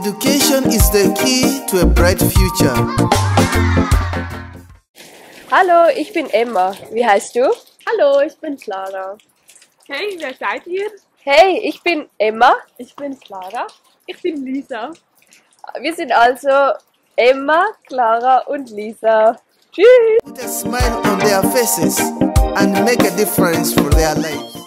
Education is the key to a bright future. Hallo, ich bin Emma. Wie heißt du? Hallo, ich bin Clara. Hey, wer seid ihr? Hey, ich bin Emma. Ich bin Clara. Ich bin Lisa. Wir sind also Emma, Clara und Lisa. Tschüss. Put a smile on their faces and make a difference for their lives.